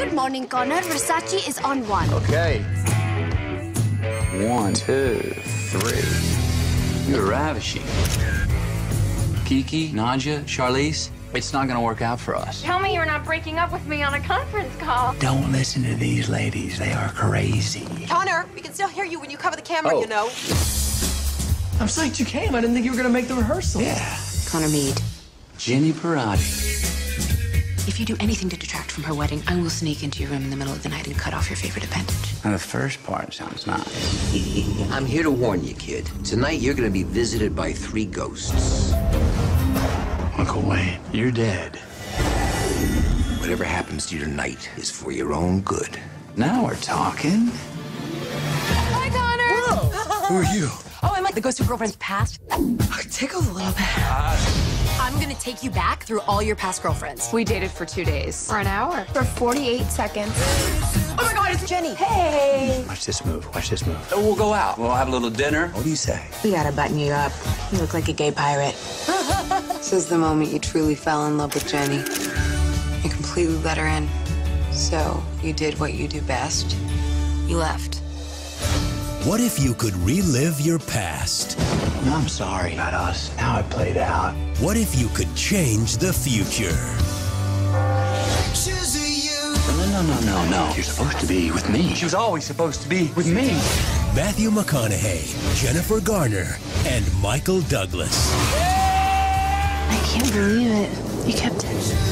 Good morning, Connor. Versace is on one. Okay. One, two, three. You're ravishing. Kiki, Nadia, Charlize, it's not gonna work out for us. Tell me you're not breaking up with me on a conference call. Don't listen to these ladies. They are crazy. Connor, we can still hear you when you cover the camera, Oh. you know. I'm psyched you came. I didn't think you were gonna make the rehearsal. Yeah. Connor Mead. Jenny Perotti. If you do anything to detract from her wedding, I will sneak into your room in the middle of the night and cut off your favorite appendage. Now, the first part sounds nice. I'm here to warn you, kid. Tonight you're gonna be visited by three ghosts. Uncle Wayne, you're dead. Whatever happens to you tonight is for your own good. Now we're talking. Hi, Connor. Who are you? Oh, I'm like the ghost of girlfriend's past. I tickles a little bit. I'm gonna take you back through all your past girlfriends. We dated for two days. For an hour. For 48 seconds. Oh my god, it's Jenny. Hey. Watch this move. Watch this move. We'll go out. We'll have a little dinner. What do you say? We gotta button you up. You look like a gay pirate. this is the moment you truly fell in love with Jenny. You completely let her in. So you did what you do best. You left. What if you could relive your past? I'm sorry about us. How it played out. What if you could change the future? No, no, no, no, no. You're supposed to be with me. She was always supposed to be with me. Matthew McConaughey, Jennifer Garner, and Michael Douglas. I can't believe it. You kept it.